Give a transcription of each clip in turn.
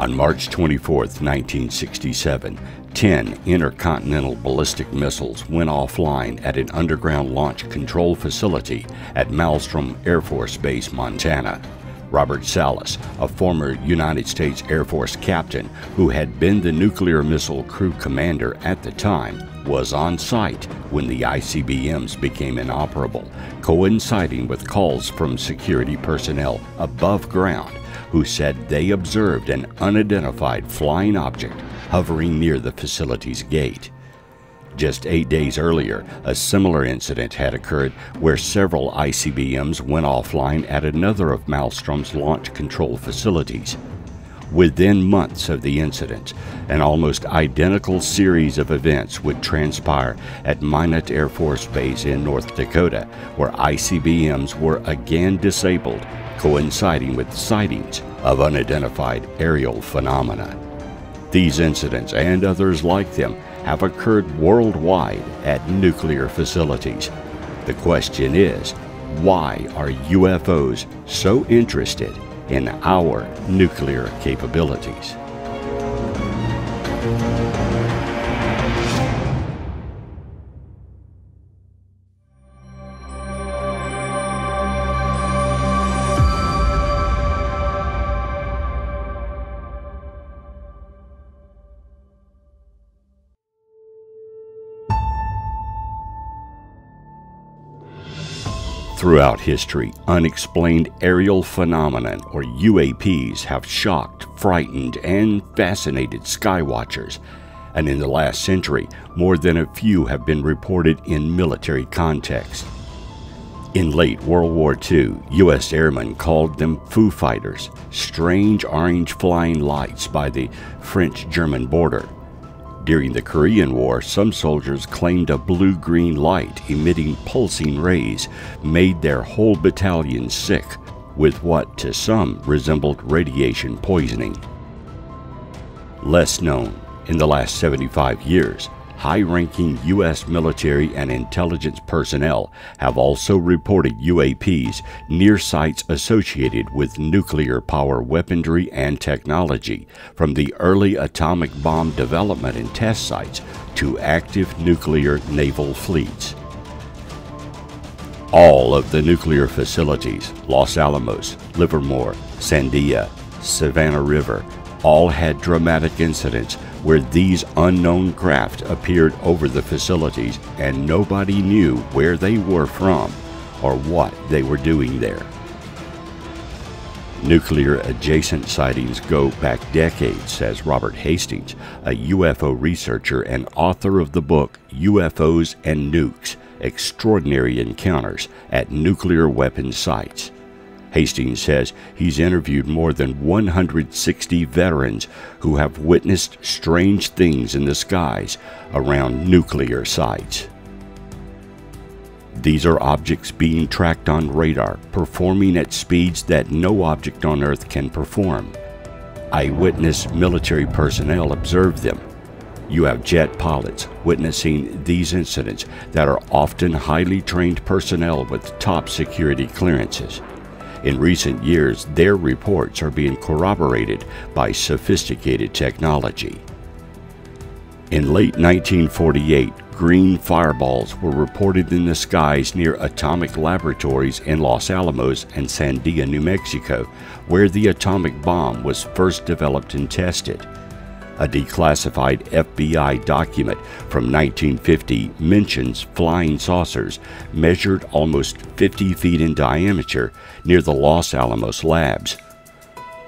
On March 24, 1967, 10 intercontinental ballistic missiles went offline at an underground launch control facility at Malmstrom Air Force Base, Montana. Robert Salas, a former United States Air Force captain who had been the nuclear missile crew commander at the time, was on site when the ICBMs became inoperable, coinciding with calls from security personnel above ground who said they observed an unidentified flying object hovering near the facility's gate. Just eight days earlier, a similar incident had occurred where several ICBMs went offline at another of Malmstrom's launch control facilities. Within months of the incident, an almost identical series of events would transpire at Minot Air Force Base in North Dakota, where ICBMs were again disabled coinciding with sightings of unidentified aerial phenomena. These incidents and others like them have occurred worldwide at nuclear facilities. The question is, why are UFOs so interested in our nuclear capabilities? Throughout history, unexplained aerial phenomenon or UAPs have shocked, frightened, and fascinated skywatchers. And in the last century, more than a few have been reported in military context. In late World War II, U.S. airmen called them Foo Fighters, strange orange flying lights by the French German border. During the Korean War, some soldiers claimed a blue green light emitting pulsing rays made their whole battalion sick, with what to some resembled radiation poisoning. Less known, in the last 75 years, high ranking U.S. military and intelligence personnel have also reported UAPs near sites associated with nuclear power weaponry and technology, from the early atomic bomb development and test sites to active nuclear naval fleets. All of the nuclear facilities, Los Alamos, Livermore, Sandia, Savannah River, all had dramatic incidents where these unknown craft appeared over the facilities and nobody knew where they were from or what they were doing there. Nuclear adjacent sightings go back decades, says Robert Hastings, a UFO researcher and author of the book UFOs and Nukes Extraordinary Encounters at Nuclear Weapon Sites. Hastings says he's interviewed more than 160 veterans who have witnessed strange things in the skies around nuclear sites. These are objects being tracked on radar, performing at speeds that no object on Earth can perform. Eyewitness military personnel observe them. You have jet pilots witnessing these incidents that are often highly trained personnel with top security clearances. In recent years, their reports are being corroborated by sophisticated technology. In late 1948, green fireballs were reported in the skies near atomic laboratories in Los Alamos and Sandia, New Mexico, where the atomic bomb was first developed and tested. A declassified FBI document from 1950 mentions flying saucers measured almost 50 feet in diameter near the Los Alamos labs.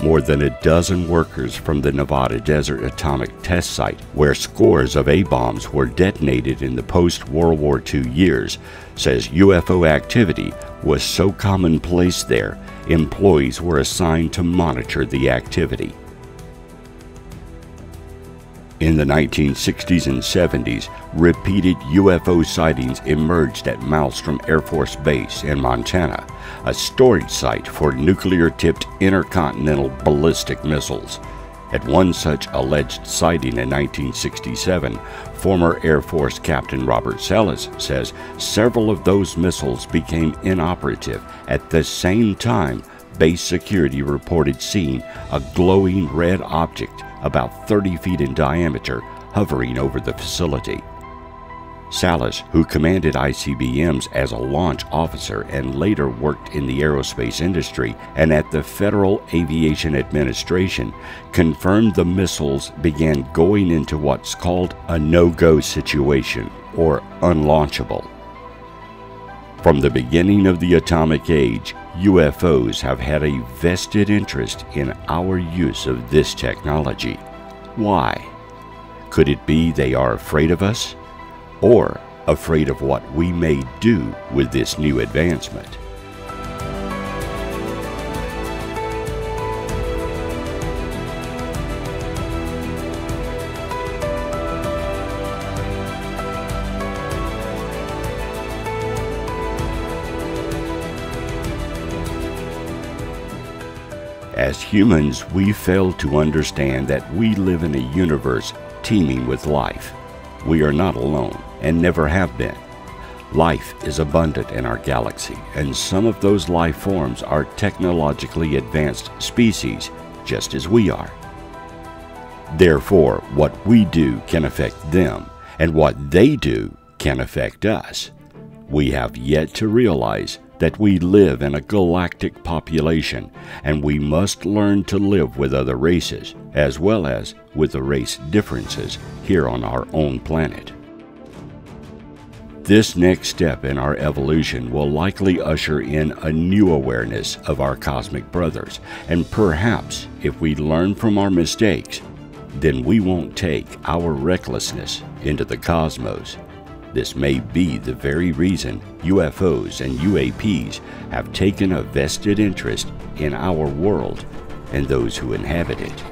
More than a dozen workers from the Nevada Desert Atomic Test Site, where scores of A bombs were detonated in the post World War II years, says UFO activity was so commonplace there, employees were assigned to monitor the activity. In the 1960s and 70s, repeated UFO sightings emerged at Malmstrom Air Force Base in Montana, a storage site for nuclear tipped intercontinental ballistic missiles. At one such alleged sighting in 1967, former Air Force Captain Robert Salas says several of those missiles became inoperative at the same time base security reported seeing a glowing red object about 30 feet in diameter hovering over the facility. Salas, who commanded ICBMs as a launch officer and later worked in the aerospace industry and at the Federal Aviation Administration, confirmed the missiles began going into what's called a no go situation or unlaunchable. From the beginning of the atomic age, UFOs have had a vested interest in our use of this technology. Why? Could it be they are afraid of us? or afraid of what we may do with this new advancement. As humans, we fail to understand that we live in a universe teeming with life. We are not alone and never have been. Life is abundant in our galaxy, and some of those life forms are technologically advanced species, just as we are. Therefore, what we do can affect them, and what they do can affect us. We have yet to realize that we live in a galactic population, and we must learn to live with other races, as well as with the race differences here on our own planet. This next step in our evolution will likely usher in a new awareness of our cosmic brothers, and perhaps if we learn from our mistakes, then we won't take our recklessness into the cosmos. This may be the very reason UFOs and UAPs have taken a vested interest in our world and those who inhabit it.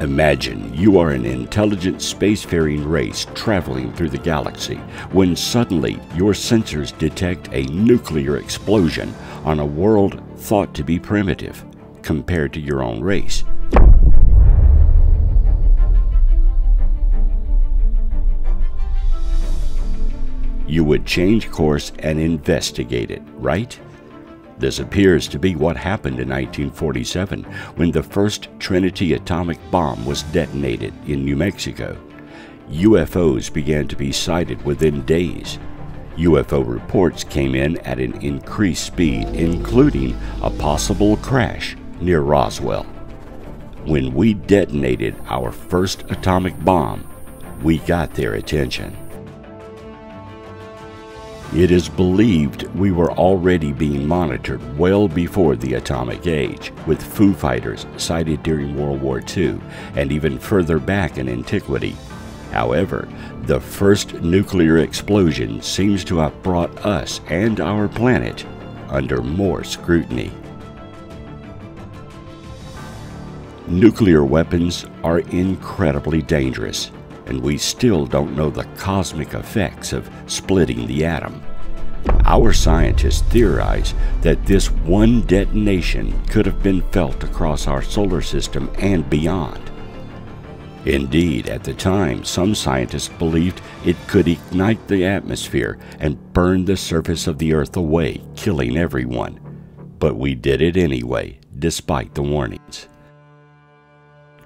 Imagine you are an intelligent spacefaring race traveling through the galaxy when suddenly your sensors detect a nuclear explosion on a world thought to be primitive compared to your own race. You would change course and investigate it, right? This appears to be what happened in 1947 when the first Trinity atomic bomb was detonated in New Mexico. UFOs began to be sighted within days. UFO reports came in at an increased speed, including a possible crash near Roswell. When we detonated our first atomic bomb, we got their attention. It is believed we were already being monitored well before the atomic age, with Foo Fighters sighted during World War II and even further back in antiquity. However, the first nuclear explosion seems to have brought us and our planet under more scrutiny. Nuclear weapons are incredibly dangerous and we still don't know the cosmic effects of splitting the atom. Our scientists theorize that this one detonation could have been felt across our solar system and beyond. Indeed, at the time, some scientists believed it could ignite the atmosphere and burn the surface of the Earth away, killing everyone. But we did it anyway, despite the warnings.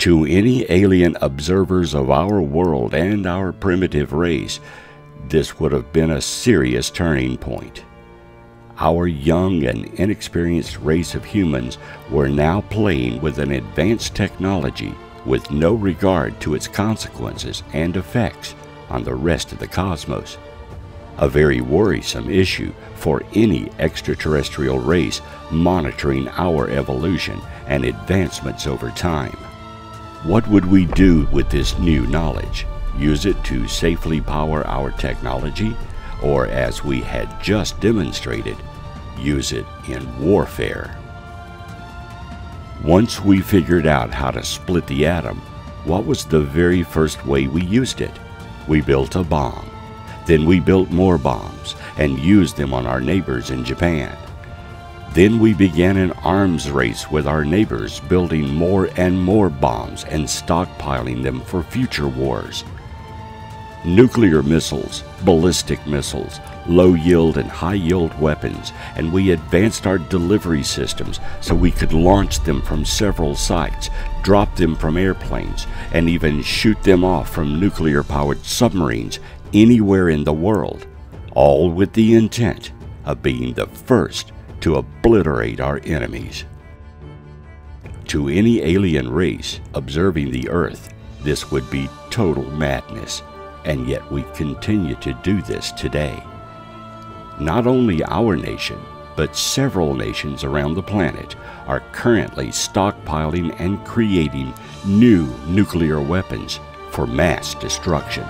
To any alien observers of our world and our primitive race, this would have been a serious turning point. Our young and inexperienced race of humans were now playing with an advanced technology with no regard to its consequences and effects on the rest of the cosmos. A very worrisome issue for any extraterrestrial race monitoring our evolution and advancements over time. What would we do with this new knowledge? Use it to safely power our technology? Or, as we had just demonstrated, use it in warfare? Once we figured out how to split the atom, what was the very first way we used it? We built a bomb. Then we built more bombs and used them on our neighbors in Japan. Then we began an arms race with our neighbors, building more and more bombs and stockpiling them for future wars. nuclear missiles, ballistic missiles, low yield and high yield weapons, and we advanced our delivery systems so we could launch them from several sites, drop them from airplanes, and even shoot them off from nuclear powered submarines anywhere in the world, all with the intent of being the first to obliterate our enemies. To any alien race observing the Earth, this would be total madness, and yet we continue to do this today. Not only our nation, but several nations around the planet are currently stockpiling and creating new nuclear weapons for mass destruction.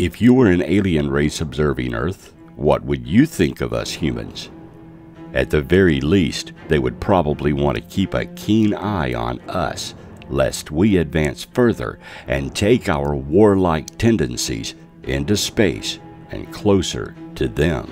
If you were an alien race observing Earth, what would you think of us humans? At the very least, they would probably want to keep a keen eye on us, lest we advance further and take our warlike tendencies into space and closer to them.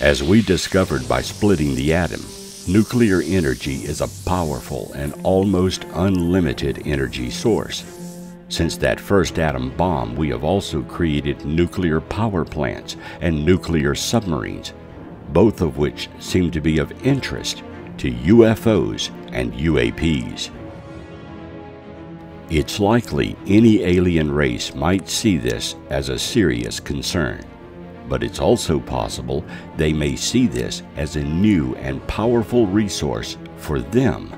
As we discovered by splitting the atom, Nuclear energy is a powerful and almost unlimited energy source. Since that first atom bomb, we have also created nuclear power plants and nuclear submarines, both of which seem to be of interest to UFOs and UAPs. It's likely any alien race might see this as a serious concern but it's also possible they may see this as a new and powerful resource for them.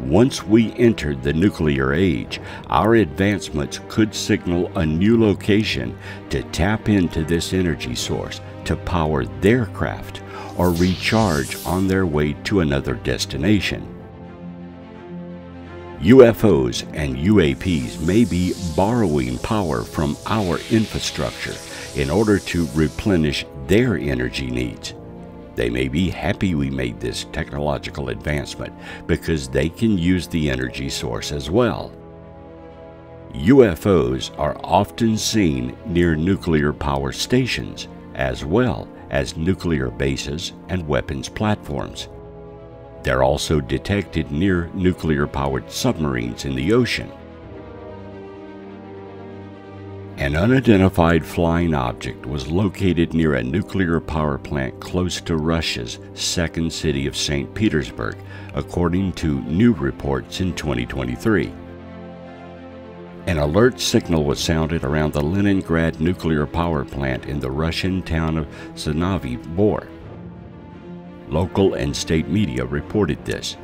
Once we entered the nuclear age, our advancements could signal a new location to tap into this energy source to power their craft or recharge on their way to another destination. UFOs and UAPs may be borrowing power from our infrastructure in order to replenish their energy needs. They may be happy we made this technological advancement because they can use the energy source as well. UFOs are often seen near nuclear power stations as well as nuclear bases and weapons platforms. They're also detected near nuclear powered submarines in the ocean. An unidentified flying object was located near a nuclear power plant close to Russia's second city of St. Petersburg, according to new reports in 2023. An alert signal was sounded around the Leningrad nuclear power plant in the Russian town of Sosnovy Bor. Local and state media reported this.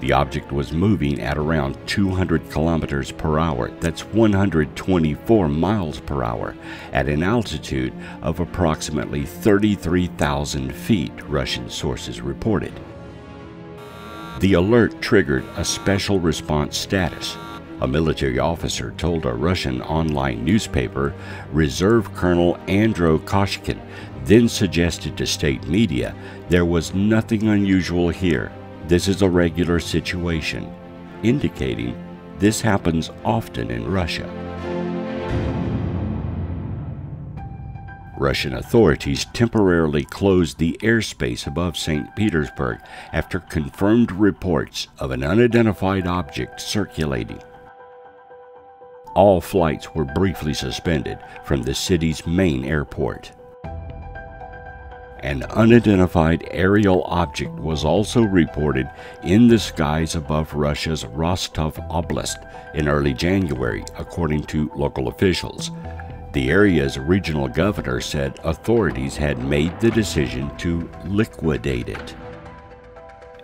The object was moving at around 200 kilometers per hour, that's 124 miles per hour, at an altitude of approximately 33,000 feet, Russian sources reported. The alert triggered a special response status. A military officer told a Russian online newspaper, Reserve Colonel Andro Koshkin then suggested to state media there was nothing unusual here this is a regular situation, indicating this happens often in Russia. Russian authorities temporarily closed the airspace above St. Petersburg after confirmed reports of an unidentified object circulating. All flights were briefly suspended from the city's main airport. An unidentified aerial object was also reported in the skies above Russia's Rostov Oblast in early January, according to local officials. The area's regional governor said authorities had made the decision to liquidate it.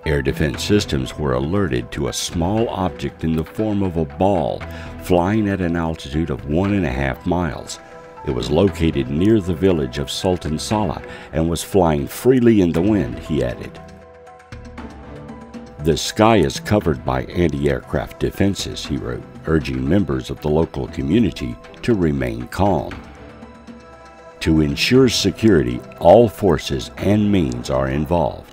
Air defense systems were alerted to a small object in the form of a ball flying at an altitude of one and a half miles. It was located near the village of Sultan-Sala and was flying freely in the wind, he added. The sky is covered by anti aircraft defenses, he wrote. urging members of the local community to remain calm. To ensure security, all forces and means are involved.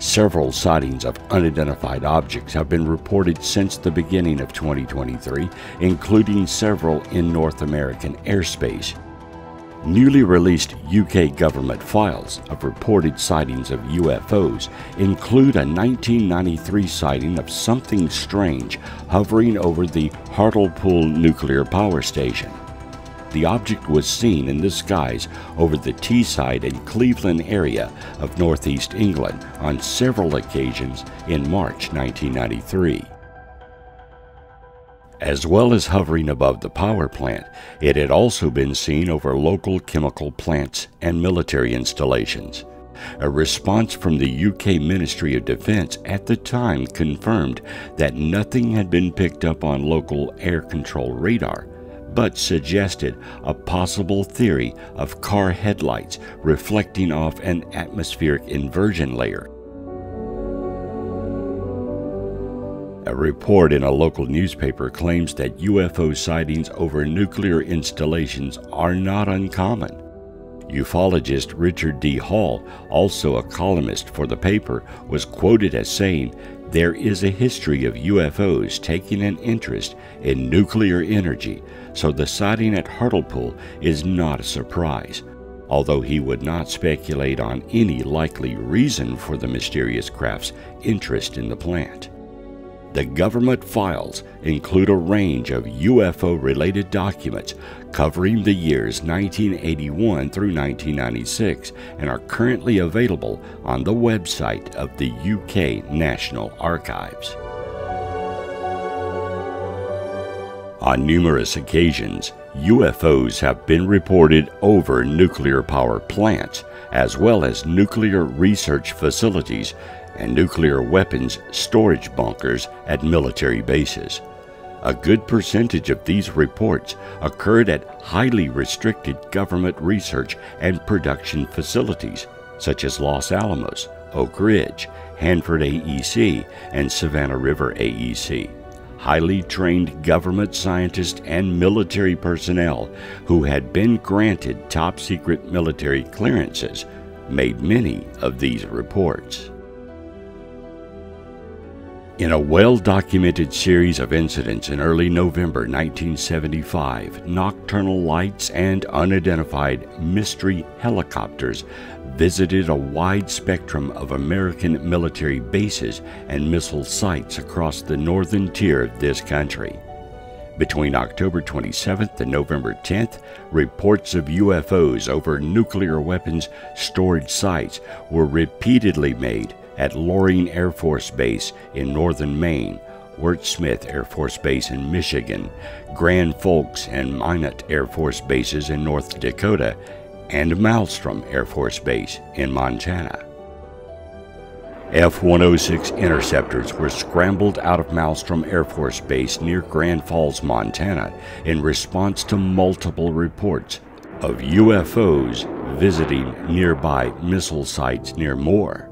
Several sightings of unidentified objects have been reported since the beginning of 2023, including several in North American airspace. Newly released UK government files of reported sightings of UFOs include a 1993 sighting of something strange hovering over the Hartlepool nuclear power station. The object was seen in the skies over the Teesside and Cleveland area of northeast England on several occasions in March 1993. As well as hovering above the power plant, it had also been seen over local chemical plants and military installations. A response from the UK Ministry of Defence at the time confirmed that nothing had been picked up on local air control radar, but suggested a possible theory of car headlights reflecting off an atmospheric inversion layer. A report in a local newspaper claims that UFO sightings over nuclear installations are not uncommon. Ufologist Richard D. Hall, also a columnist for the paper, was quoted as saying, There is a history of UFOs taking an interest in nuclear energy, so the sighting at Hartlepool is not a surprise, although he would not speculate on any likely reason for the mysterious craft's interest in the plant. The government files include a range of UFO related documents covering the years 1981 through 1996 and are currently available on the website of the UK National Archives. On numerous occasions, UFOs have been reported over nuclear power plants as well as nuclear research facilities and nuclear weapons storage bunkers at military bases. A good percentage of these reports occurred at highly restricted government research and production facilities, such as Los Alamos, Oak Ridge, Hanford AEC, and Savannah River AEC. Highly trained government scientists and military personnel who had been granted top secret military clearances made many of these reports. In a well documented series of incidents in early November 1975, nocturnal lights and unidentified mystery helicopters visited a wide spectrum of American military bases and missile sites across the northern tier of this country. Between October 27th and November 10th, reports of UFOs over nuclear weapons storage sites were repeatedly made at Loring Air Force Base in northern Maine, Wurtsmith Air Force Base in Michigan, Grand Forks and Minot Air Force Bases in North Dakota, and Malmstrom Air Force Base in Montana. F 106 interceptors were scrambled out of Malmstrom Air Force Base near Great Falls, Montana, in response to multiple reports of UFOs visiting nearby missile sites near Moore.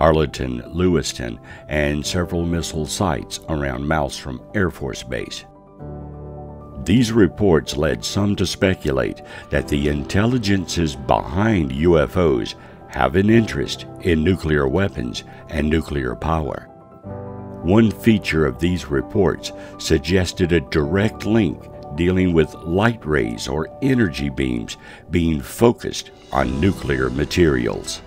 Harlowton, Lewistown, and several missile sites around Malmstrom Air Force Base. These reports led some to speculate that the intelligences behind UFOs have an interest in nuclear weapons and nuclear power. One feature of these reports suggested a direct link dealing with light rays or energy beams being focused on nuclear materials.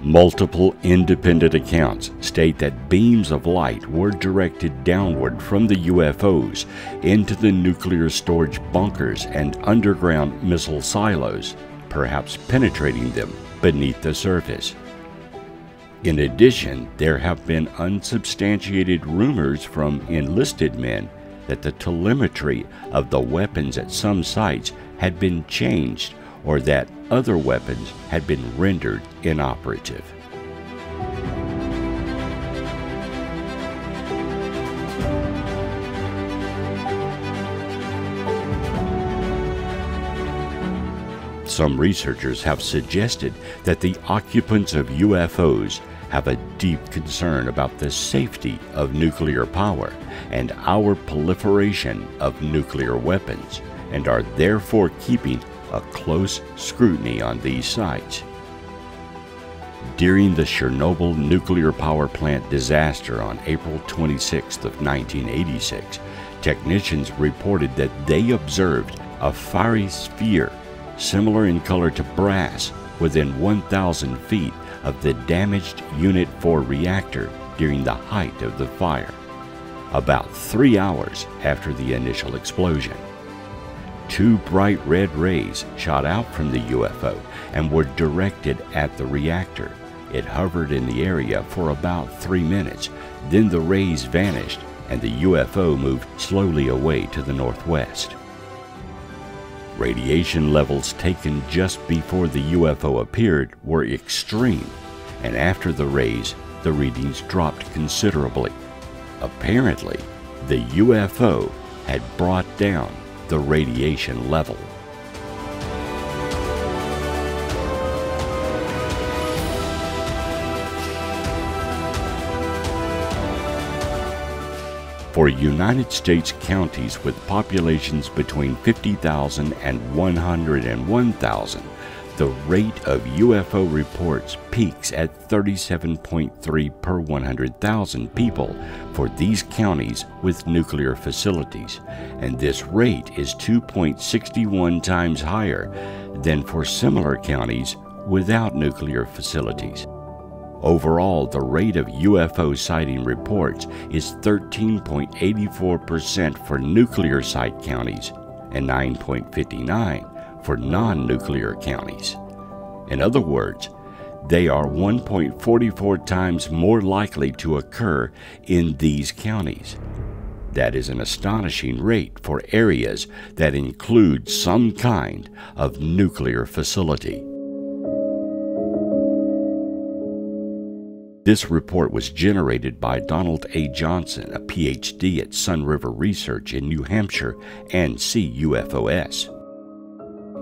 Multiple independent accounts state that beams of light were directed downward from the UFOs into the nuclear storage bunkers and underground missile silos, perhaps penetrating them beneath the surface. In addition, there have been unsubstantiated rumors from enlisted men that the telemetry of the weapons at some sites had been changed or that other weapons had been rendered inoperative. Some researchers have suggested that the occupants of UFOs have a deep concern about the safety of nuclear power and our proliferation of nuclear weapons, and are therefore keeping a close scrutiny on these sites. During the Chernobyl nuclear power plant disaster on April 26 of 1986, technicians reported that they observed a fiery sphere similar in color to brass within 1,000 feet of the damaged Unit 4 reactor during the height of the fire, about three hours after the initial explosion. Two bright red rays shot out from the UFO and were directed at the reactor. It hovered in the area for about three minutes, then the rays vanished and the UFO moved slowly away to the northwest. Radiation levels taken just before the UFO appeared were extreme, and after the rays, the readings dropped considerably. Apparently, the UFO had brought down the radiation level. For United States counties with populations between 50,000 and 101,000, the rate of UFO reports peaks at 37.3 per 100,000 people for these counties with nuclear facilities, and this rate is 2.61 times higher than for similar counties without nuclear facilities. Overall, the rate of UFO sighting reports is 13.84% for nuclear site counties and 9.59 for non nuclear counties. In other words, they are 1.44 times more likely to occur in these counties. That is an astonishing rate for areas that include some kind of nuclear facility. This report was generated by Donald A. Johnson, a PhD at Sunriver Research in New Hampshire, and CUFOS.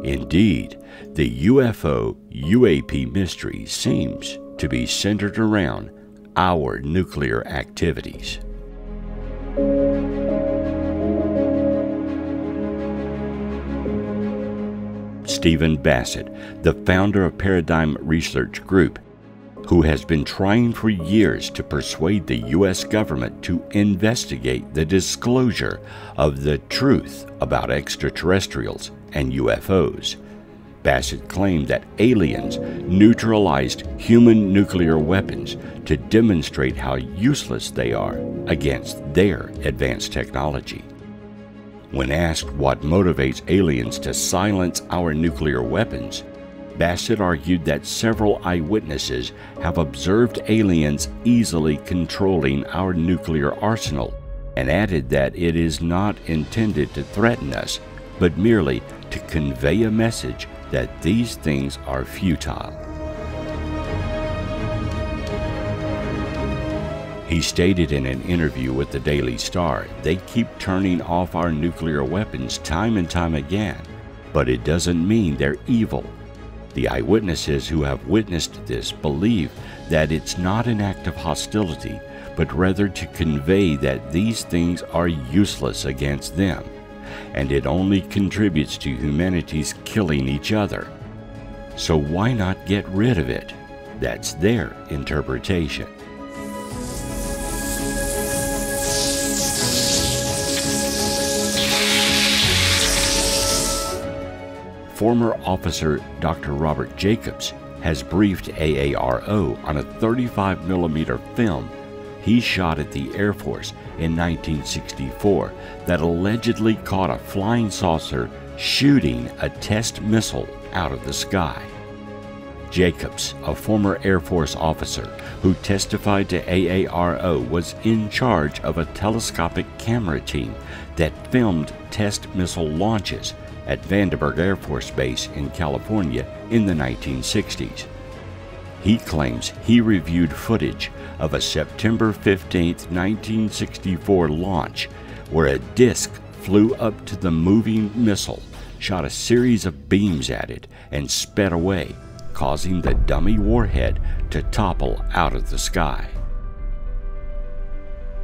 Indeed, the UFO UAP mystery seems to be centered around our nuclear activities. Stephen Bassett, the founder of Paradigm Research Group, who has been trying for years to persuade the U.S. government to investigate the disclosure of the truth about extraterrestrials and UFOs. Bassett claimed that aliens neutralized human nuclear weapons to demonstrate how useless they are against their advanced technology. When asked what motivates aliens to silence our nuclear weapons, Bassett argued that several eyewitnesses have observed aliens easily controlling our nuclear arsenal and added that it is not intended to threaten us, but merely to convey a message that these things are futile. He stated in an interview with the Daily Star, they keep turning off our nuclear weapons time and time again, but it doesn't mean they're evil the eyewitnesses who have witnessed this believe that it's not an act of hostility, but rather to convey that these things are useless against them, and it only contributes to humanity's killing each other. So why not get rid of it? That's their interpretation. former officer Dr. Robert Jacobs has briefed AARO on a 35mm film he shot at the Air Force in 1964 that allegedly caught a flying saucer shooting a test missile out of the sky. Jacobs, a former Air Force officer who testified to AARO, was in charge of a telescopic camera team that filmed test missile launches at Vandenberg Air Force Base in California in the 1960s. He claims he reviewed footage of a September 15, 1964 launch where a disc flew up to the moving missile, shot a series of beams at it, and sped away, causing the dummy warhead to topple out of the sky.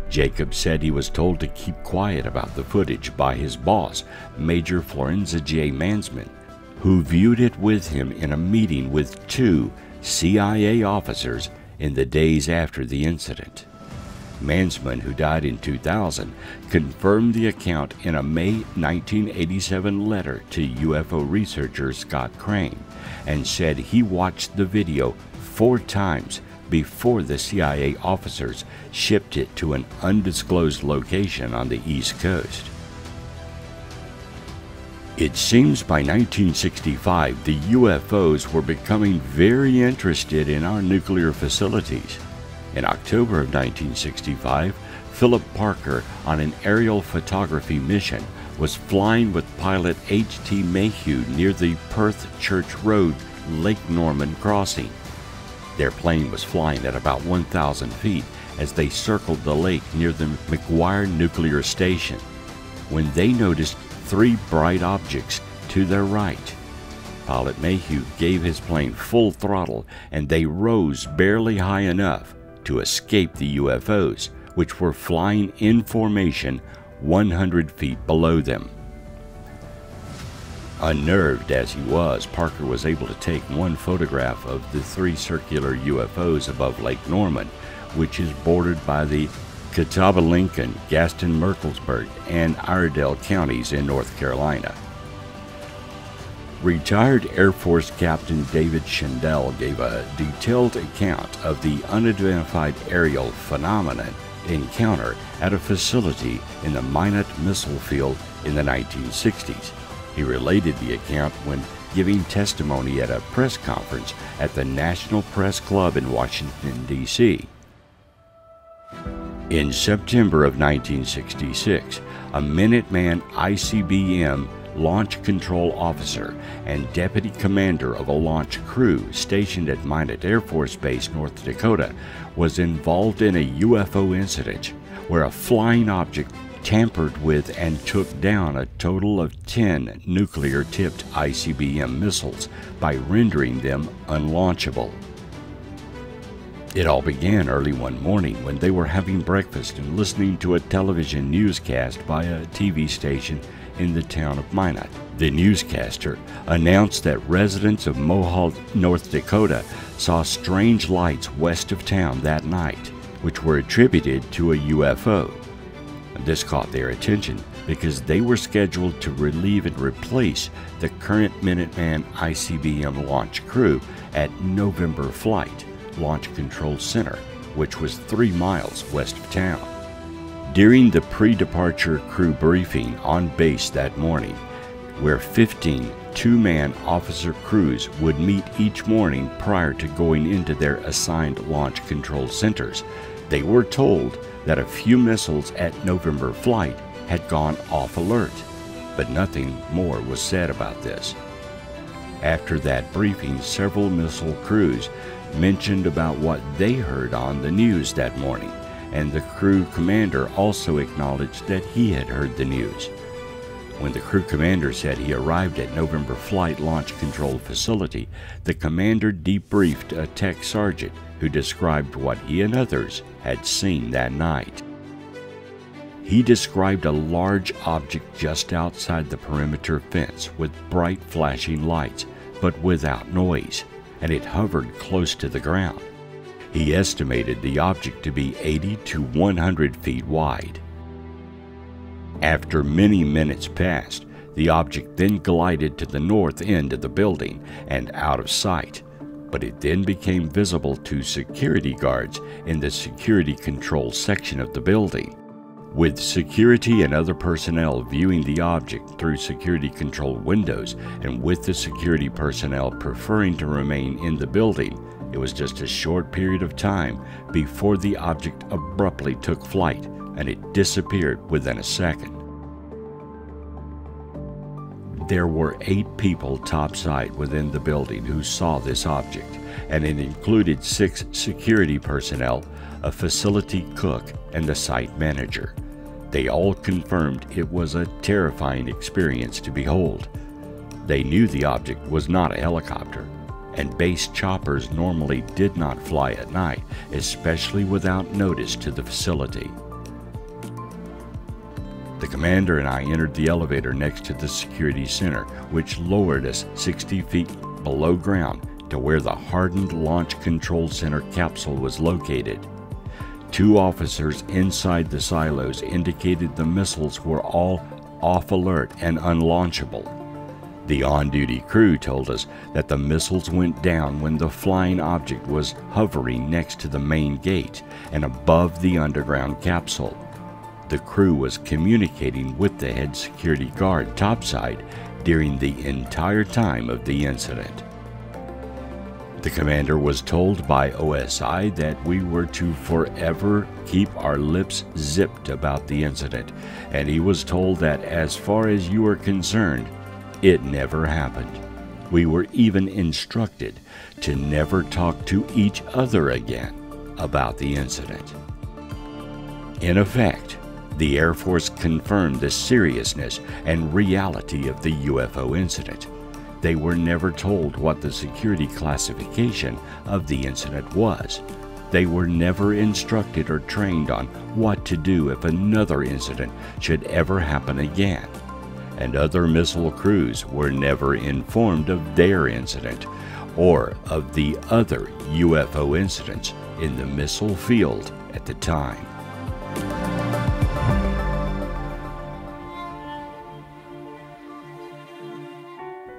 Jacob said he was told to keep quiet about the footage by his boss, Major Florenz J. Mansmann, who viewed it with him in a meeting with two CIA officers in the days after the incident. Mansmann, who died in 2000, confirmed the account in a May 1987 letter to UFO researcher Scott Crane and said he watched the video four times before the CIA officers shipped it to an undisclosed location on the East Coast. It seems by 1965 the UFOs were becoming very interested in our nuclear facilities. In October of 1965, Philip Parker, on an aerial photography mission, was flying with pilot H.T. Mayhew near the Perth Church Road Lake Norman crossing. Their plane was flying at about 1,000 feet as they circled the lake near the McGuire Nuclear Station when they noticed three bright objects to their right. Pilot Mayhew gave his plane full throttle and they rose barely high enough to escape the UFOs, which were flying in formation 100 feet below them. Unnerved as he was, Parker was able to take one photograph of the three circular UFOs above Lake Norman, which is bordered by the Catawba Lincoln, Gaston Mecklenburg, and Iredell counties in North Carolina. Retired Air Force Captain David Schindele gave a detailed account of the unidentified aerial phenomenon encounter at a facility in the Minot missile field in the 1960s. He related the account when giving testimony at a press conference at the National Press Club in Washington, D.C. In September of 1966, a Minuteman ICBM launch control officer and deputy commander of a launch crew stationed at Minot Air Force Base, North Dakota, was involved in a UFO incident where a flying object tampered with and took down a total of 10 nuclear tipped ICBM missiles by rendering them unlaunchable. It all began early one morning when they were having breakfast and listening to a television newscast by a TV station in the town of Minot. The newscaster announced that residents of Mohall, North Dakota saw strange lights west of town that night, which were attributed to a UFO. This caught their attention because they were scheduled to relieve and replace the current Minuteman ICBM launch crew at November Flight Launch Control Center, which was three miles west of town. During the pre departure crew briefing on base that morning, where 15 two man officer crews would meet each morning prior to going into their assigned launch control centers, they were told that a few missiles at November flight had gone off alert, but nothing more was said about this. After that briefing, several missile crews mentioned about what they heard on the news that morning and the crew commander also acknowledged that he had heard the news. When the crew commander said he arrived at November Flight Launch Control Facility, the commander debriefed a tech sergeant who described what he and others had seen that night. He described a large object just outside the perimeter fence with bright flashing lights, but without noise, and it hovered close to the ground. He estimated the object to be 80 to 100 feet wide. After many minutes passed, the object then glided to the north end of the building and out of sight, but it then became visible to security guards in the security control section of the building. With security and other personnel viewing the object through security control windows, and with the security personnel preferring to remain in the building, it was just a short period of time before the object abruptly took flight and it disappeared within a second. There were eight people topside within the building who saw this object, and it included six security personnel, a facility cook, and the site manager. They all confirmed it was a terrifying experience to behold. They knew the object was not a helicopter, and base choppers normally did not fly at night, especially without notice to the facility. The commander and I entered the elevator next to the security center, which lowered us 60 feet below ground to where the hardened Launch Control Center capsule was located. Two officers inside the silos indicated the missiles were all off alert and unlaunchable. The on duty crew told us that the missiles went down when the flying object was hovering next to the main gate and above the underground capsule. The crew was communicating with the head security guard topside during the entire time of the incident. The commander was told by OSI that we were to forever keep our lips zipped about the incident, and he was told that as far as you are concerned, it never happened. We were even instructed to never talk to each other again about the incident. In effect, the Air Force confirmed the seriousness and reality of the UFO incident. They were never told what the security classification of the incident was. They were never instructed or trained on what to do if another incident should ever happen again and other missile crews were never informed of their incident or of the other UFO incidents in the missile field at the time.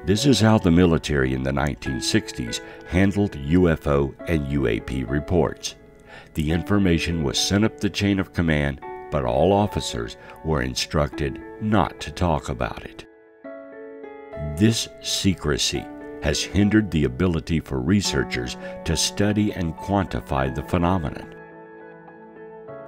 This is how the military in the 1960s handled UFO and UAP reports. The information was sent up the chain of command but all officers were instructed not to talk about it. This secrecy has hindered the ability for researchers to study and quantify the phenomenon.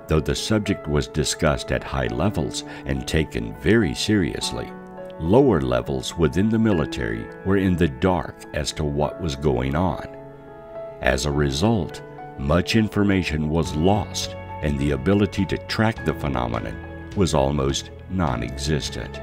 Though the subject was discussed at high levels and taken very seriously, lower levels within the military were in the dark as to what was going on. As a result, much information was lost and the ability to track the phenomenon was almost non existent.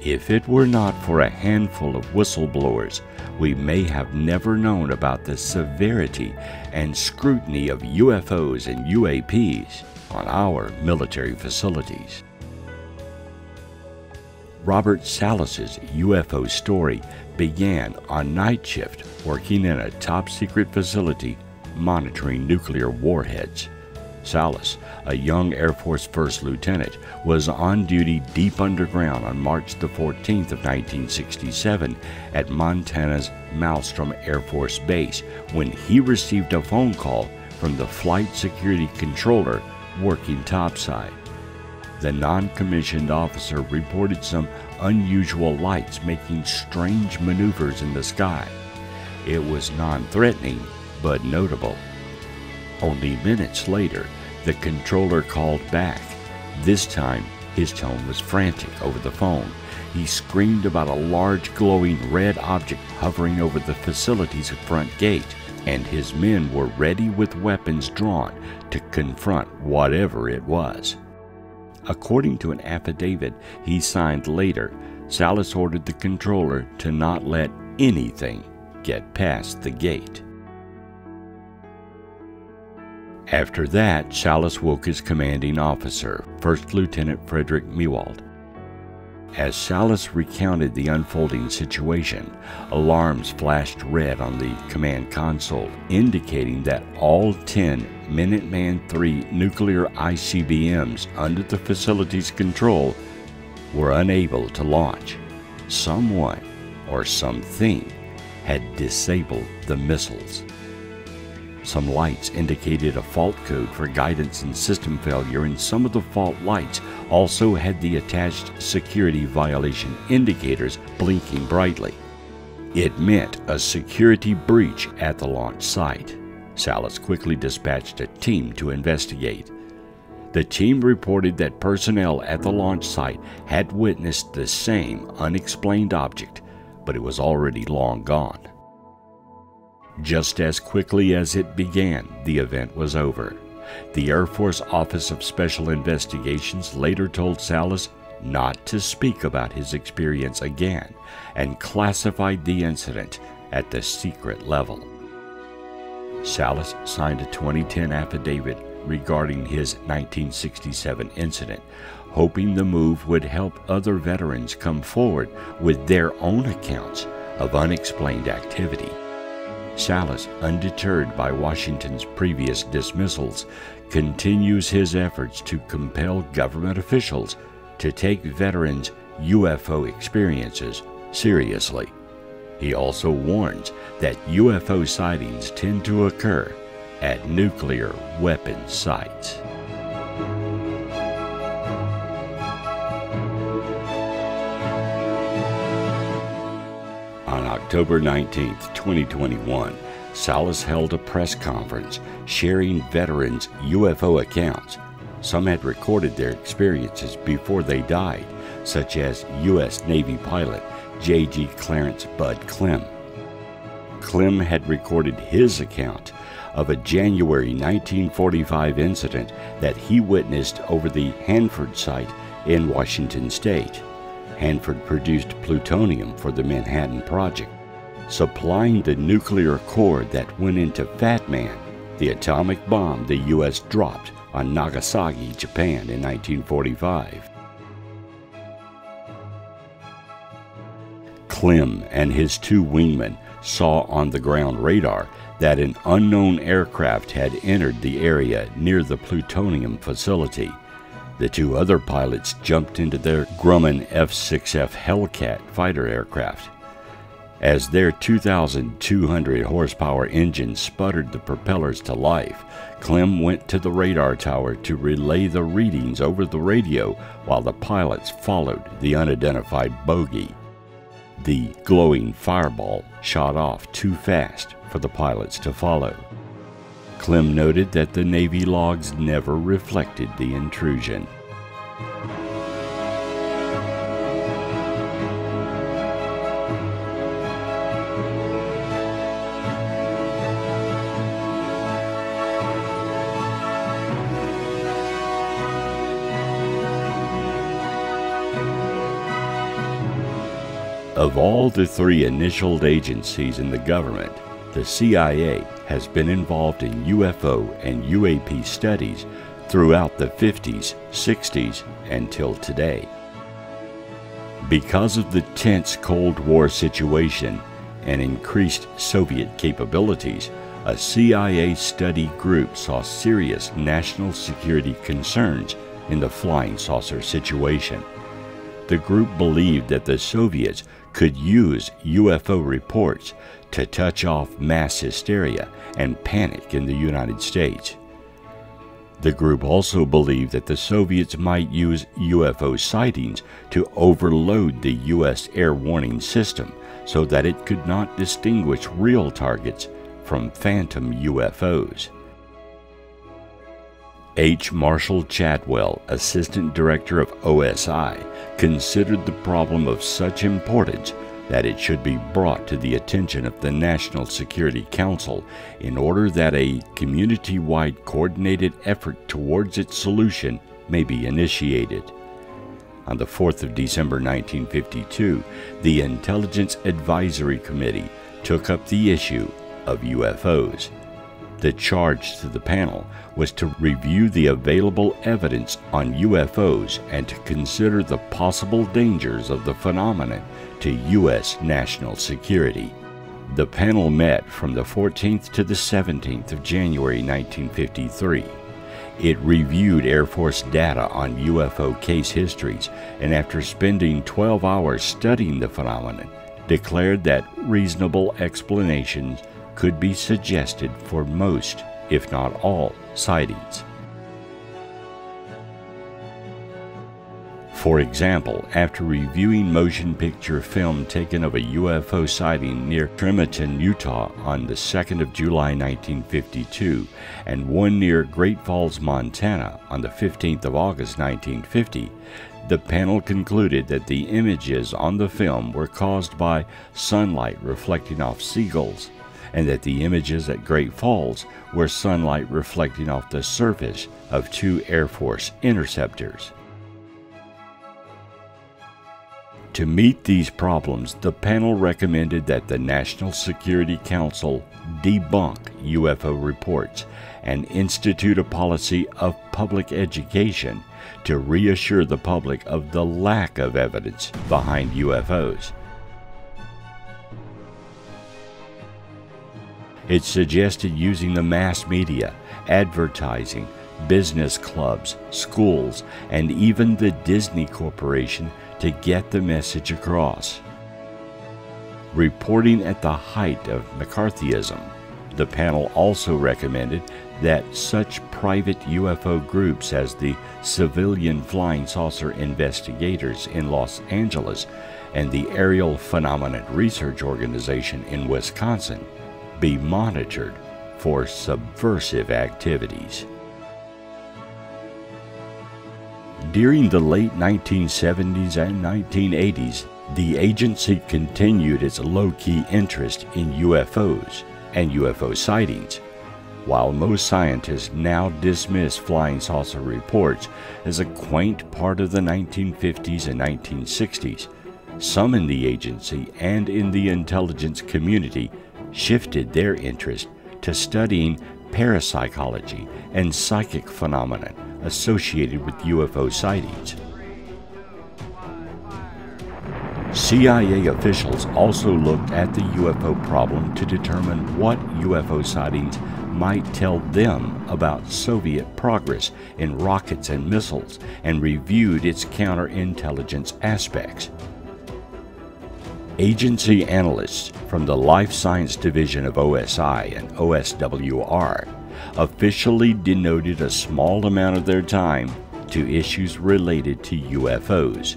If it were not for a handful of whistleblowers, we may have never known about the severity and scrutiny of UFOs and UAPs on our military facilities. Robert Salas's UFO story began on night shift working in a top secret facility monitoring nuclear warheads. Salas, a young Air Force First Lieutenant, was on duty deep underground on March the 14th of 1967 at Montana's Malmstrom Air Force Base when he received a phone call from the flight security controller working topside. The non-commissioned officer reported some unusual lights making strange maneuvers in the sky. It was non-threatening, but notable. Only minutes later, the controller called back. This time, his tone was frantic over the phone. He screamed about a large glowing red object hovering over the facility's front gate, and his men were ready with weapons drawn to confront whatever it was. According to an affidavit he signed later, Salas ordered the controller to not let anything get past the gate. After that, Salas woke his commanding officer, First Lieutenant Frederick Meiwald. As Salas recounted the unfolding situation, alarms flashed red on the command console, indicating that all 10 Minuteman III nuclear ICBMs under the facility's control were unable to launch. Someone or something had disabled the missiles. Some lights indicated a fault code for guidance and system failure, and some of the fault lights also had the attached security violation indicators blinking brightly. It meant a security breach at the launch site. Salas quickly dispatched a team to investigate. The team reported that personnel at the launch site had witnessed the same unexplained object, but it was already long gone. Just as quickly as it began, the event was over. The Air Force Office of Special Investigations later told Salas not to speak about his experience again and classified the incident at the secret level. Salas signed a 2010 affidavit regarding his 1967 incident, hoping the move would help other veterans come forward with their own accounts of unexplained activity. Salas, undeterred by Washington's previous dismissals, continues his efforts to compel government officials to take veterans' UFO experiences seriously. He also warns that UFO sightings tend to occur at nuclear weapons sites. On October 19, 2021, Salas held a press conference sharing veterans' UFO accounts. Some had recorded their experiences before they died, such as U.S. Navy pilot J.G. Clarence Bud Clem. Clem had recorded his account of a January 1945 incident that he witnessed over the Hanford site in Washington state. Hanford produced plutonium for the Manhattan Project, supplying the nuclear core that went into Fat Man, the atomic bomb the U.S. dropped on Nagasaki, Japan in 1945. Clem and his two wingmen saw on the ground radar that an unknown aircraft had entered the area near the plutonium facility. The two other pilots jumped into their Grumman F 6F Hellcat fighter aircraft. As their 2,200 horsepower engine sputtered the propellers to life, Clem went to the radar tower to relay the readings over the radio while the pilots followed the unidentified bogey. The glowing fireball shot off too fast for the pilots to follow. Clem noted that the Navy logs never reflected the intrusion. Of all the three initialed agencies in the government, the CIA has been involved in UFO and UAP studies throughout the 50s, 60s, until today. Because of the tense Cold War situation and increased Soviet capabilities, a CIA study group saw serious national security concerns in the flying saucer situation. The group believed that the Soviets could use UFO reports to touch off mass hysteria and panic in the United States. The group also believed that the Soviets might use UFO sightings to overload the U.S. air warning system so that it could not distinguish real targets from phantom UFOs. H. Marshall Chadwell, Assistant Director of OSI, considered the problem of such importance that it should be brought to the attention of the National Security Council in order that a community wide coordinated effort towards its solution may be initiated. On the 4th of December 1952, the Intelligence Advisory Committee took up the issue of UFOs. The charge to the panel was to review the available evidence on UFOs and to consider the possible dangers of the phenomenon to U.S. national security. The panel met from the 14th to the 17th of January 1953. It reviewed Air Force data on UFO case histories and, after spending 12 hours studying the phenomenon, declared that reasonable explanations could be suggested for most, if not all, sightings. For example, after reviewing motion picture film taken of a UFO sighting near Tremonton, Utah on the 2nd of July 1952 and one near Great Falls, Montana on the 15th of August 1950, the panel concluded that the images on the film were caused by sunlight reflecting off seagulls and that the images at Great Falls were sunlight reflecting off the surface of two Air Force interceptors. To meet these problems, the panel recommended that the National Security Council debunk UFO reports and institute a policy of public education to reassure the public of the lack of evidence behind UFOs. It suggested using the mass media, advertising, business clubs, schools, and even the Disney Corporation to get the message across. Reporting at the height of McCarthyism, the panel also recommended that such private UFO groups as the Civilian Flying Saucer Investigators in Los Angeles and the Aerial Phenomenon Research Organization in Wisconsin be monitored for subversive activities. During the late 1970s and 1980s, the agency continued its low key interest in UFOs and UFO sightings, while most scientists now dismiss flying saucer reports as a quaint part of the 1950s and 1960s. Some in the agency and in the intelligence community shifted their interest to studying parapsychology and psychic phenomena associated with UFO sightings. CIA officials also looked at the UFO problem to determine what UFO sightings might tell them about Soviet progress in rockets and missiles and reviewed its counterintelligence aspects. Agency analysts from the Life Science Division of OSI and OSWR officially denoted a small amount of their time to issues related to UFOs.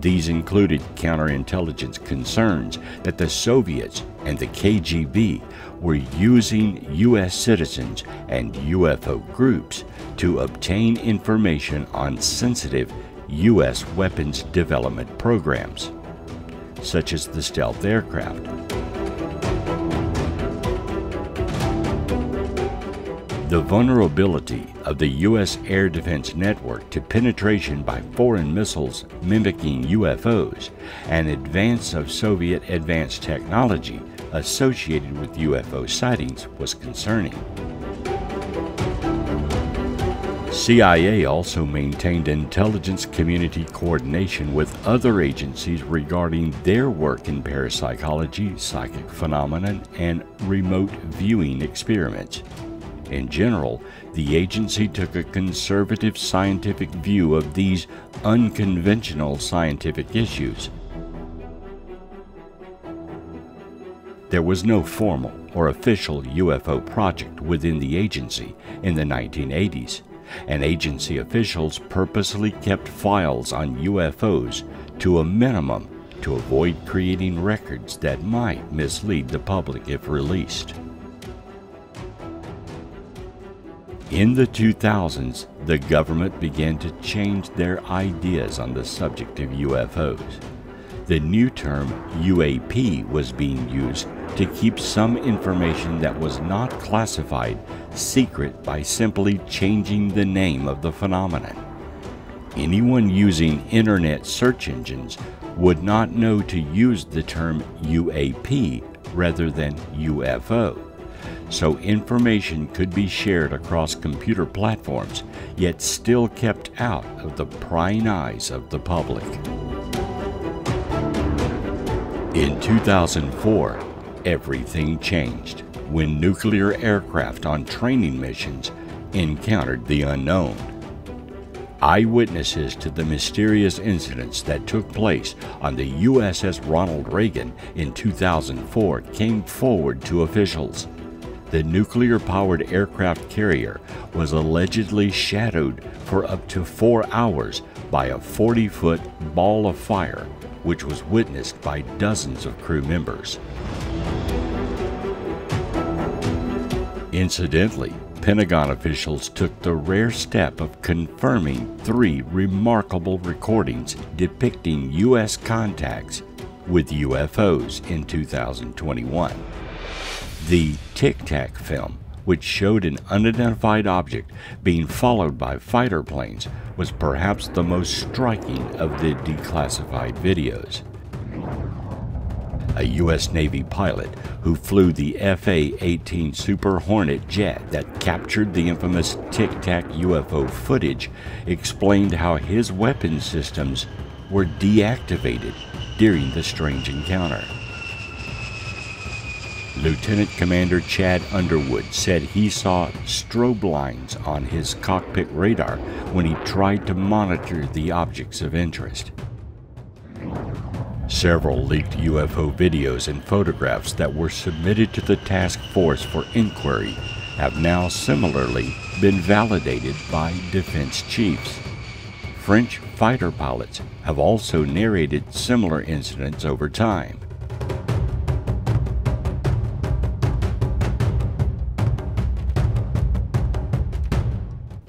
These included counterintelligence concerns that the Soviets and the KGB were using U.S. citizens and UFO groups to obtain information on sensitive U.S. weapons development programs, such as the stealth aircraft. The vulnerability of the U.S. air defense network to penetration by foreign missiles mimicking UFOs and advance of Soviet advanced technology associated with UFO sightings was concerning. CIA also maintained intelligence community coordination with other agencies regarding their work in parapsychology, psychic phenomenon, and remote viewing experiments. In general, the agency took a conservative scientific view of these unconventional scientific issues. There was no formal or official UFO project within the agency in the 1980s, and agency officials purposely kept files on UFOs to a minimum to avoid creating records that might mislead the public if released. In the 2000s, the government began to change their ideas on the subject of UFOs. The new term UAP was being used to keep some information that was not classified secret by simply changing the name of the phenomenon. Anyone using internet search engines would not know to use the term UAP rather than UFO so information could be shared across computer platforms, yet still kept out of the prying eyes of the public. In 2004, everything changed when nuclear aircraft on training missions encountered the unknown. Eyewitnesses to the mysterious incidents that took place on the USS Ronald Reagan in 2004 came forward to officials the nuclear powered aircraft carrier was allegedly shadowed for up to four hours by a 40 foot ball of fire, which was witnessed by dozens of crew members. Incidentally, Pentagon officials took the rare step of confirming three remarkable recordings depicting U.S. contacts with UFOs in 2021. The Tic Tac film which showed an unidentified object being followed by fighter planes, was perhaps the most striking of the declassified videos. A U.S. Navy pilot who flew the FA 18 Super Hornet jet that captured the infamous Tic Tac UFO footage explained how his weapon systems were deactivated during the strange encounter. Lieutenant Commander Chad Underwood said he saw strobe lines on his cockpit radar when he tried to monitor the objects of interest. Several leaked UFO videos and photographs that were submitted to the task force for inquiry have now similarly been validated by defense chiefs. French fighter pilots have also narrated similar incidents over time.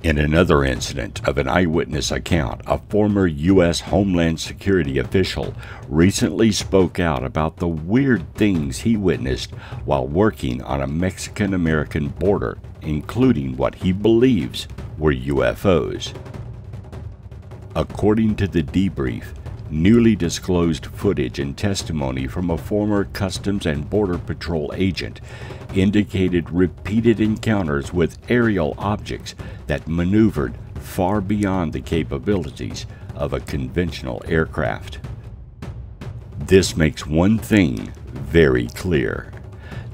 In another incident of an eyewitness account, a former U.S. Homeland Security official recently spoke out about the weird things he witnessed while working on a Mexican American border, including what he believes were UFOs. According to the debrief, newly disclosed footage and testimony from a former Customs and Border Patrol agent indicated repeated encounters with aerial objects that maneuvered far beyond the capabilities of a conventional aircraft. This makes one thing very clear.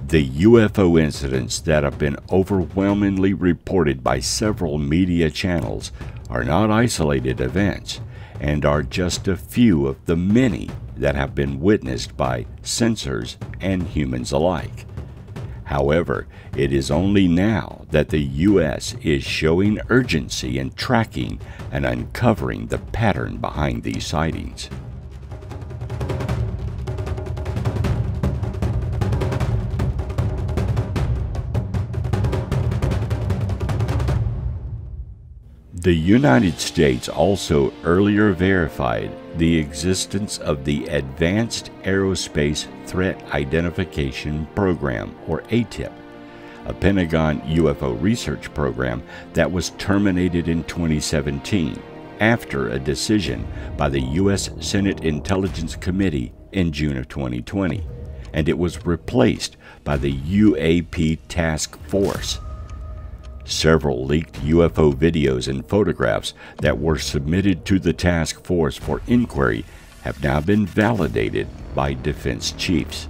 The UFO incidents that have been overwhelmingly reported by several media channels are not isolated events and are just a few of the many that have been witnessed by sensors and humans alike. However, it is only now that the U.S. is showing urgency in tracking and uncovering the pattern behind these sightings. The United States also earlier verified the existence of the Advanced Aerospace Threat Identification Program, or ATIP, a Pentagon UFO research program that was terminated in 2017 after a decision by the U.S. Senate Intelligence Committee in June of 2020, and it was replaced by the UAP Task Force Several leaked UFO videos and photographs that were submitted to the task force for inquiry have now been validated by defense chiefs.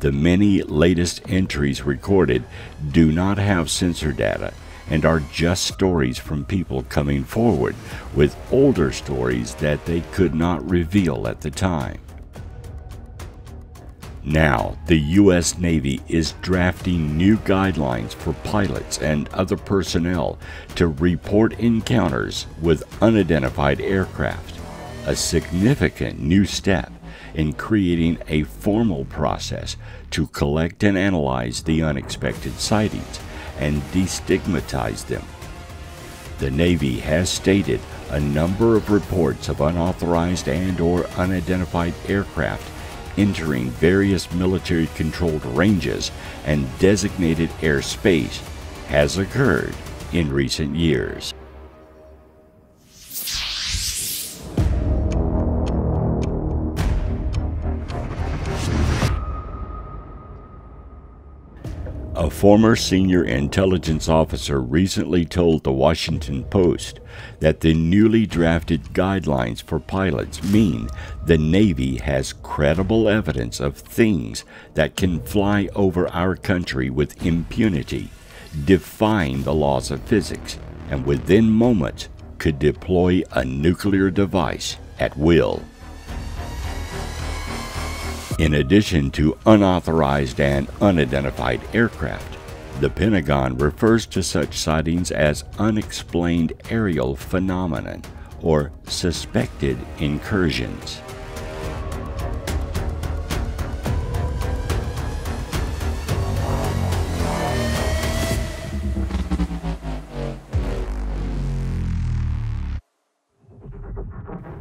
The many latest entries recorded do not have sensor data and are just stories from people coming forward with older stories that they could not reveal at the time. Now, the U.S. Navy is drafting new guidelines for pilots and other personnel to report encounters with unidentified aircraft, a significant new step in creating a formal process to collect and analyze the unexpected sightings and destigmatize them. The Navy has stated a number of reports of unauthorized and or unidentified aircraft entering various military controlled ranges and designated airspace has occurred in recent years. A former senior intelligence officer recently told the Washington Post that the newly drafted guidelines for pilots mean the Navy has credible evidence of things that can fly over our country with impunity, defying the laws of physics, and within moments could deploy a nuclear device at will. In addition to unauthorized and unidentified aircraft, the Pentagon refers to such sightings as unexplained aerial phenomenon or suspected incursions.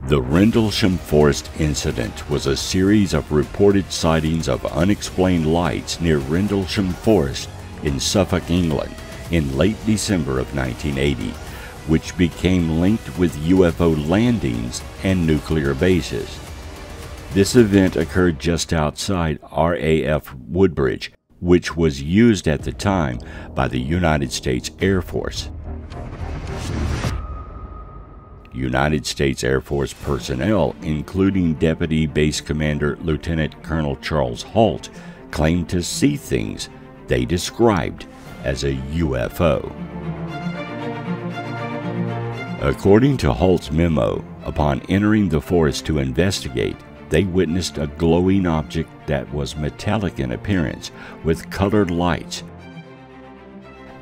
The Rendlesham Forest incident was a series of reported sightings of unexplained lights near Rendlesham Forest in Suffolk, England, in late December of 1980, which became linked with UFO landings and nuclear bases. This event occurred just outside RAF Woodbridge, which was used at the time by the United States Air Force. United States Air Force personnel, including Deputy Base Commander Lieutenant Colonel Charles Halt, claimed to see things they described as a UFO. According to Halt's memo, upon entering the forest to investigate, they witnessed a glowing object that was metallic in appearance with colored lights.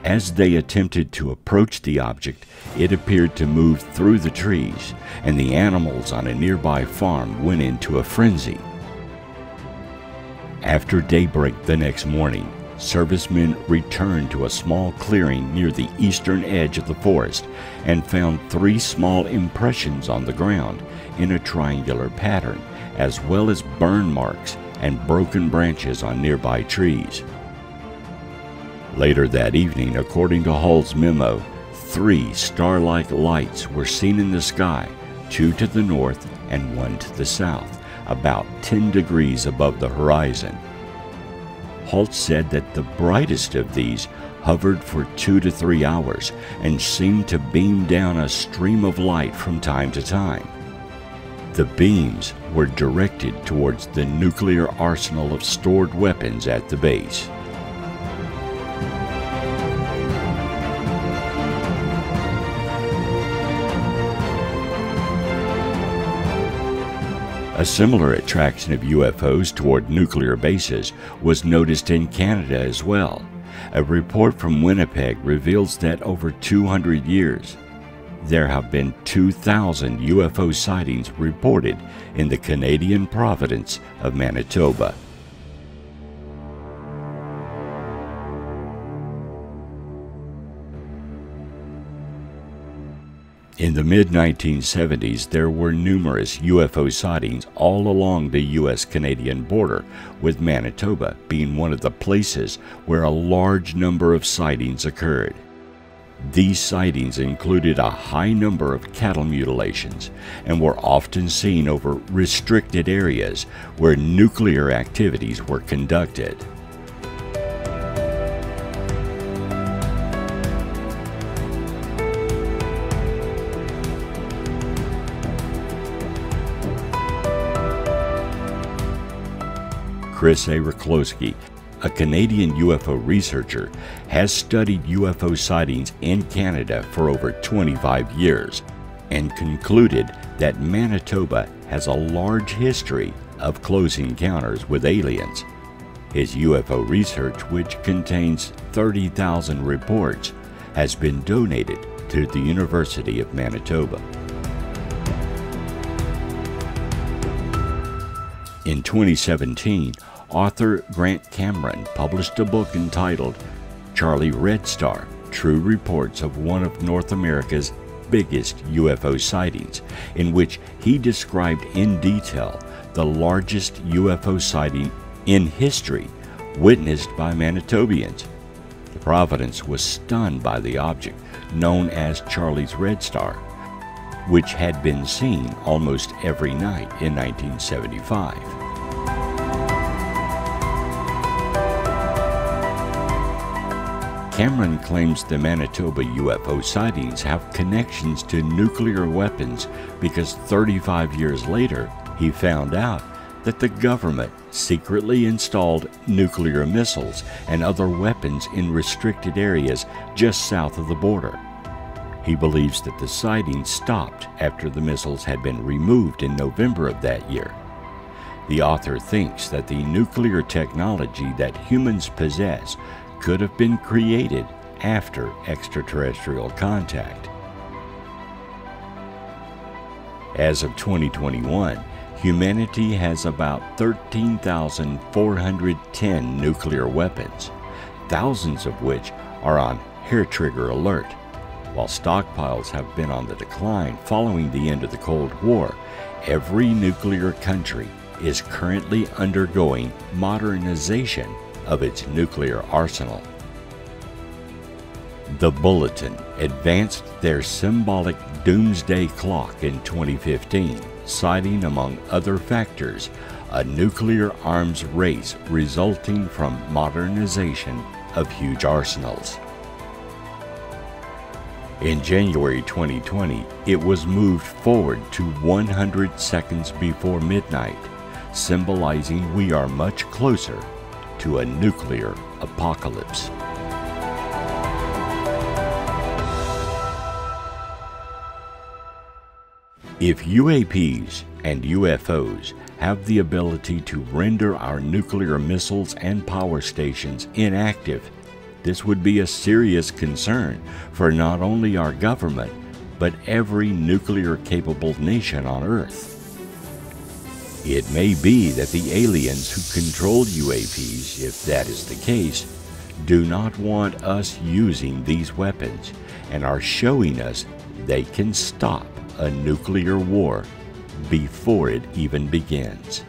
As they attempted to approach the object, it appeared to move through the trees, and the animals on a nearby farm went into a frenzy. After daybreak the next morning, servicemen returned to a small clearing near the eastern edge of the forest and found three small impressions on the ground in a triangular pattern, as well as burn marks and broken branches on nearby trees. Later that evening, according to Halt's memo, three star like lights were seen in the sky, two to the north and one to the south, about 10 degrees above the horizon. Halt said that the brightest of these hovered for two to three hours and seemed to beam down a stream of light from time to time. The beams were directed towards the nuclear arsenal of stored weapons at the base. A similar attraction of UFOs toward nuclear bases was noticed in Canada as well. A report from Winnipeg reveals that over 200 years, there have been 2,000 UFO sightings reported in the Canadian province of Manitoba. In the mid 1970s, there were numerous UFO sightings all along the U.S. Canadian border, with Manitoba being one of the places where a large number of sightings occurred. These sightings included a high number of cattle mutilations and were often seen over restricted areas where nuclear activities were conducted. Chris A. Rutkowski, a Canadian UFO researcher, has studied UFO sightings in Canada for over 25 years and concluded that Manitoba has a large history of close encounters with aliens. His UFO research, which contains 30,000 reports, has been donated to the University of Manitoba. In 2017, author Grant Cameron published a book entitled Charlie Red Star True Reports of One of North America's Biggest UFO Sightings, in which he described in detail the largest UFO sighting in history witnessed by Manitobians. The Providence was stunned by the object known as Charlie's Red Star, which had been seen almost every night in 1975. Cameron claims the Manitoba UFO sightings have connections to nuclear weapons because 35 years later, he found out that the government secretly installed nuclear missiles and other weapons in restricted areas just south of the border. He believes that the sighting stopped after the missiles had been removed in November of that year. The author thinks that the nuclear technology that humans possess could have been created after extraterrestrial contact. As of 2021, humanity has about 13,410 nuclear weapons, thousands of which are on hair trigger alert. While stockpiles have been on the decline following the end of the Cold War, every nuclear country is currently undergoing modernization of its nuclear arsenal. The Bulletin advanced their symbolic doomsday clock in 2015, citing, among other factors, a nuclear arms race resulting from modernization of huge arsenals. In January 2020, it was moved forward to 100 seconds before midnight, symbolizing we are much closer to a nuclear apocalypse. If UAPs and UFOs have the ability to render our nuclear missiles and power stations inactive, this would be a serious concern for not only our government, but every nuclear capable nation on Earth. It may be that the aliens who control UAPs, if that is the case, do not want us using these weapons and are showing us they can stop a nuclear war before it even begins.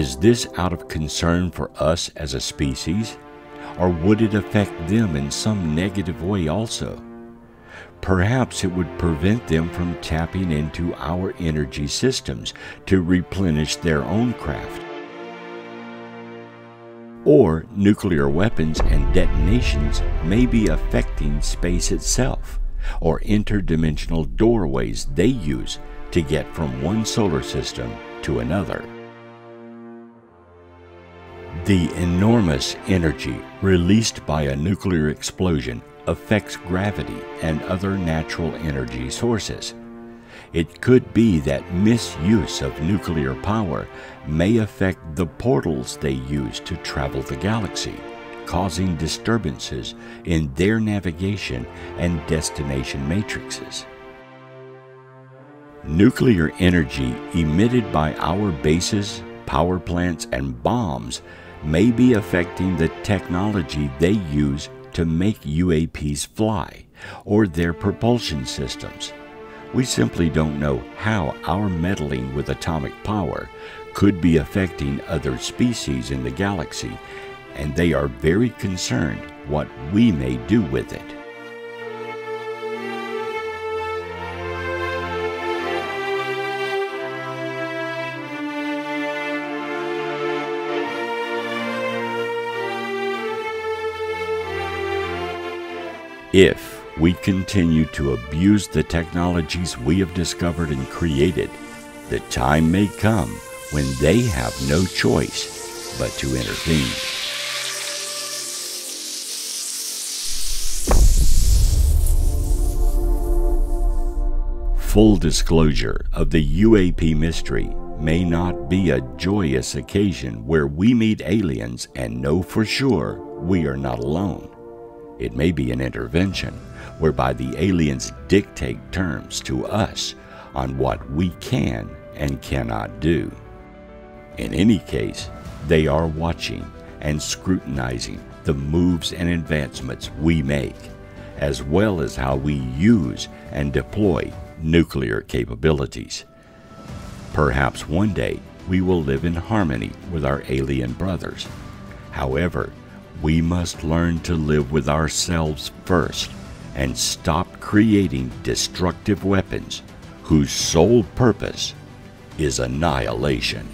Is this out of concern for us as a species? Or would it affect them in some negative way also? Perhaps it would prevent them from tapping into our energy systems to replenish their own craft. Or nuclear weapons and detonations may be affecting space itself, or interdimensional doorways they use to get from one solar system to another. The enormous energy released by a nuclear explosion affects gravity and other natural energy sources. It could be that misuse of nuclear power may affect the portals they use to travel the galaxy, causing disturbances in their navigation and destination matrices. Nuclear energy emitted by our bases, power plants, and bombs may be affecting the technology they use to make UAPs fly or their propulsion systems. We simply don't know how our meddling with atomic power could be affecting other species in the galaxy, and they are very concerned what we may do with it. If we continue to abuse the technologies we have discovered and created, the time may come when they have no choice but to intervene. Full disclosure of the UAP mystery may not be a joyous occasion where we meet aliens and know for sure we are not alone. It may be an intervention whereby the aliens dictate terms to us on what we can and cannot do. In any case, they are watching and scrutinizing the moves and advancements we make, as well as how we use and deploy nuclear capabilities. Perhaps one day we will live in harmony with our alien brothers. However, we must learn to live with ourselves first and stop creating destructive weapons whose sole purpose is annihilation.